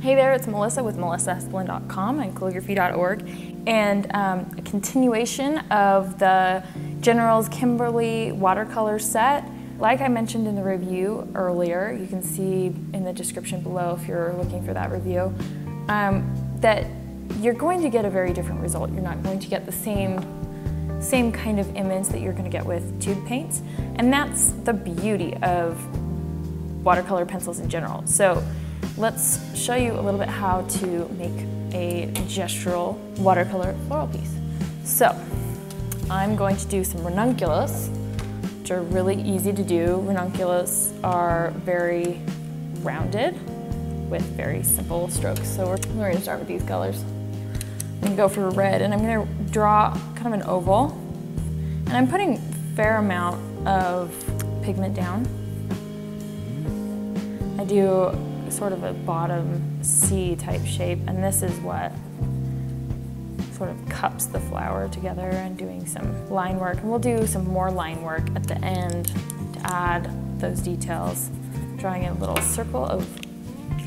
Hey there, it's Melissa with melissaesplin.com and calligraphy.org and um, a continuation of the General's Kimberly watercolor set. Like I mentioned in the review earlier, you can see in the description below if you're looking for that review, um, that you're going to get a very different result. You're not going to get the same same kind of image that you're going to get with tube paints. And that's the beauty of watercolor pencils in general. So let's show you a little bit how to make a gestural watercolor floral piece. So I'm going to do some ranunculus, which are really easy to do. Ranunculus are very rounded with very simple strokes. So we're, we're gonna start with these colors. I'm gonna go for red and I'm gonna draw kind of an oval. And I'm putting a fair amount of pigment down. I do sort of a bottom C type shape and this is what sort of cups the flower together and doing some line work. And we'll do some more line work at the end to add those details. Drawing a little circle of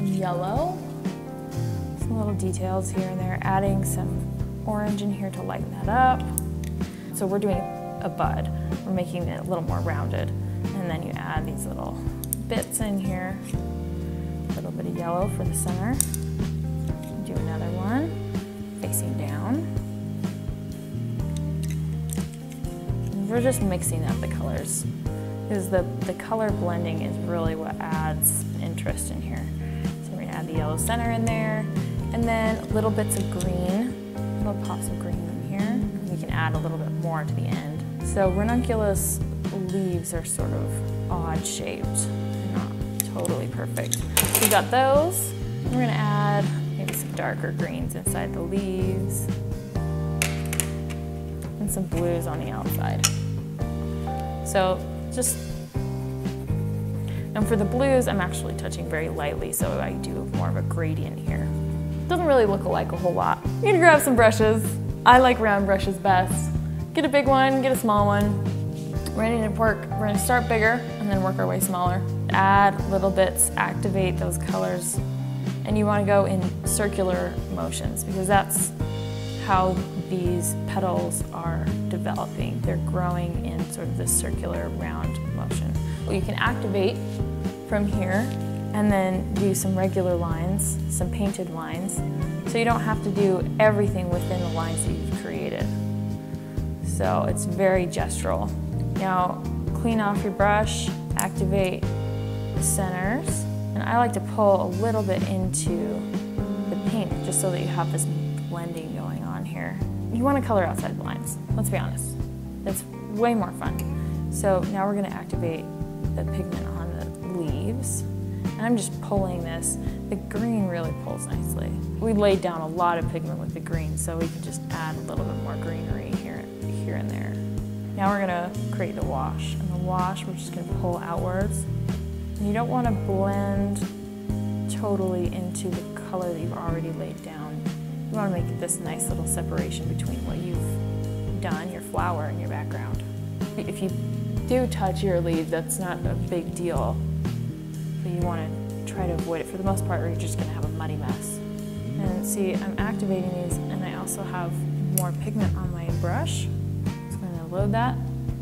yellow some little details here and there, adding some orange in here to lighten that up. So we're doing a bud. We're making it a little more rounded. And then you add these little bits in here. A little bit of yellow for the center. Do another one, facing down. And we're just mixing up the colors because the, the color blending is really what adds interest in here. So we're gonna add the yellow center in there. And then little bits of green, little pops of green in here. We can add a little bit more to the end. So ranunculus leaves are sort of odd shaped. Totally perfect. So we got those. We're gonna add maybe some darker greens inside the leaves. And some blues on the outside. So just, and for the blues, I'm actually touching very lightly, so I do more of a gradient here. Doesn't really look alike a whole lot. You can grab some brushes. I like round brushes best. Get a big one, get a small one. Ready to work, we're gonna start bigger and then work our way smaller. Add little bits, activate those colors. And you wanna go in circular motions because that's how these petals are developing. They're growing in sort of this circular round motion. You can activate from here and then do some regular lines, some painted lines, so you don't have to do everything within the lines that you've created. So it's very gestural. Now clean off your brush, activate the centers, and I like to pull a little bit into the pink just so that you have this blending going on here. You want to color outside the lines, let's be honest. It's way more fun. So now we're going to activate the pigment on the leaves. And I'm just pulling this. The green really pulls nicely. We laid down a lot of pigment with the green, so we can just add a little bit more greenery here, here and there. Now we're gonna create the wash. And the wash, we're just gonna pull outwards. And you don't wanna blend totally into the color that you've already laid down. You wanna make this nice little separation between what you've done, your flower, and your background. If you do touch your leaf, that's not a big deal but you want to try to avoid it for the most part or you're just going to have a muddy mess. And see, I'm activating these and I also have more pigment on my brush. Load that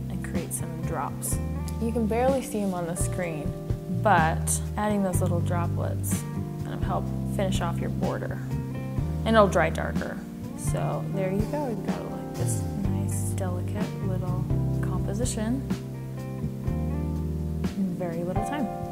and create some drops. You can barely see them on the screen, but adding those little droplets kind of help finish off your border. And it'll dry darker. So there you go, you've got like this nice, delicate little composition in very little time.